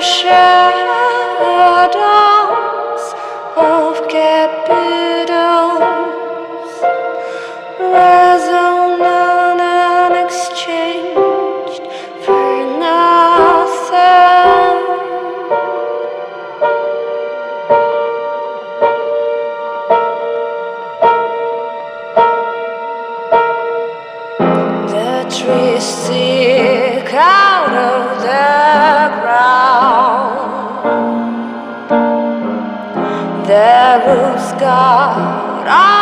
in Roof's got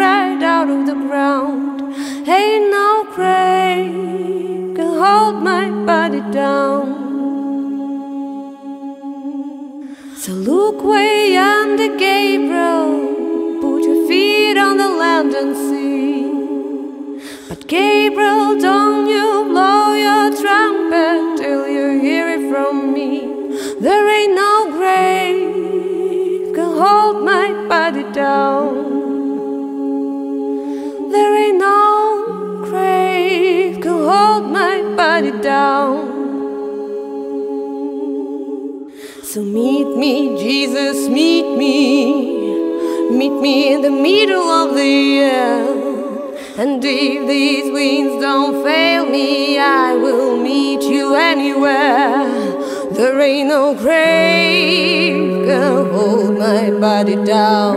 right out of the ground. Ain't no grave can hold my body down. So look way under Gabriel, put your feet on the land and see. But Gabriel, don't you blow your trumpet till you hear it from me. There ain't no grave can hold my body down. My body down. So meet me, Jesus, meet me. Meet me in the middle of the air. And if these winds don't fail me, I will meet you anywhere. There ain't no grave can hold my body down.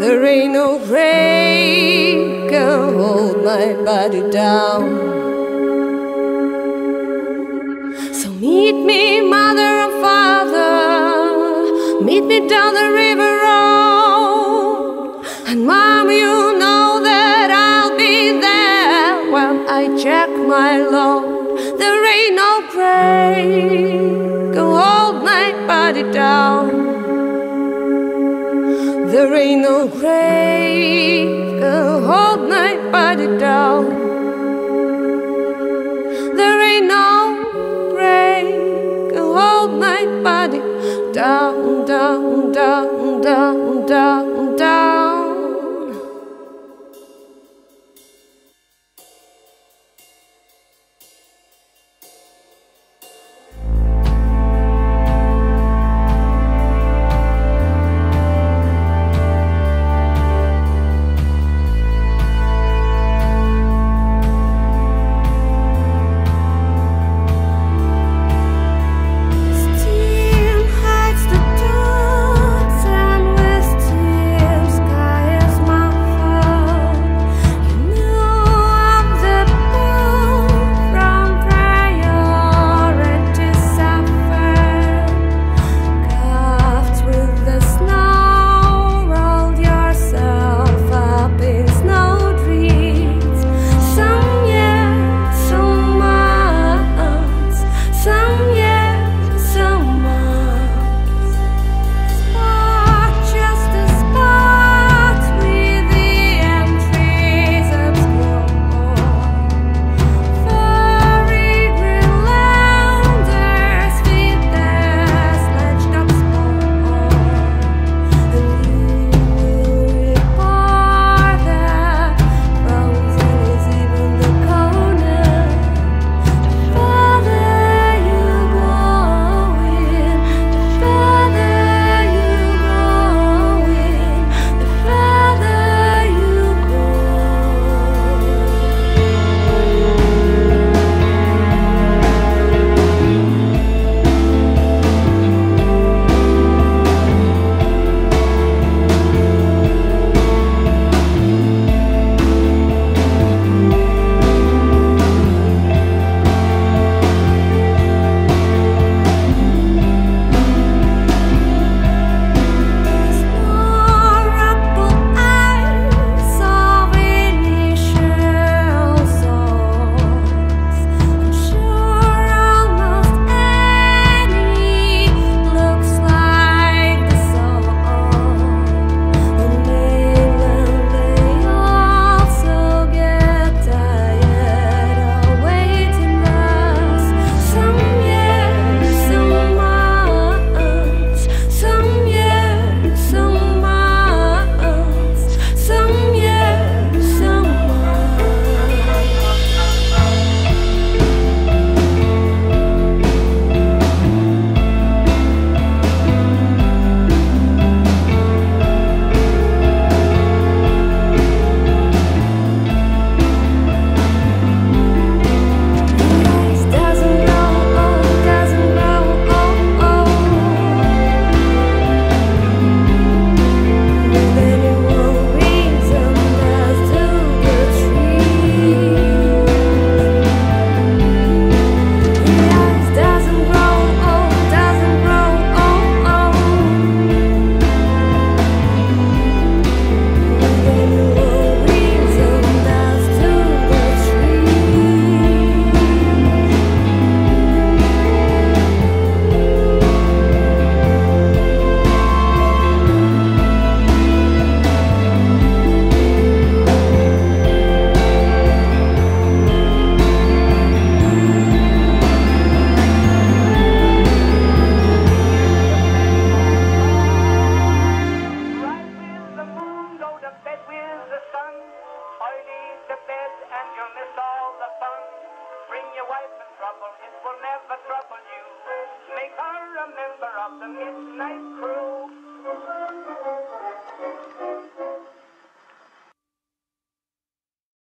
There ain't no grave can hold my body down. So meet me, mother and father. Meet me down the river road. And mom, you know that I'll be there when I check my load. There ain't no grave go hold my body down. There ain't no grave body down. There ain't no grave can hold my body down, down, down, down, down.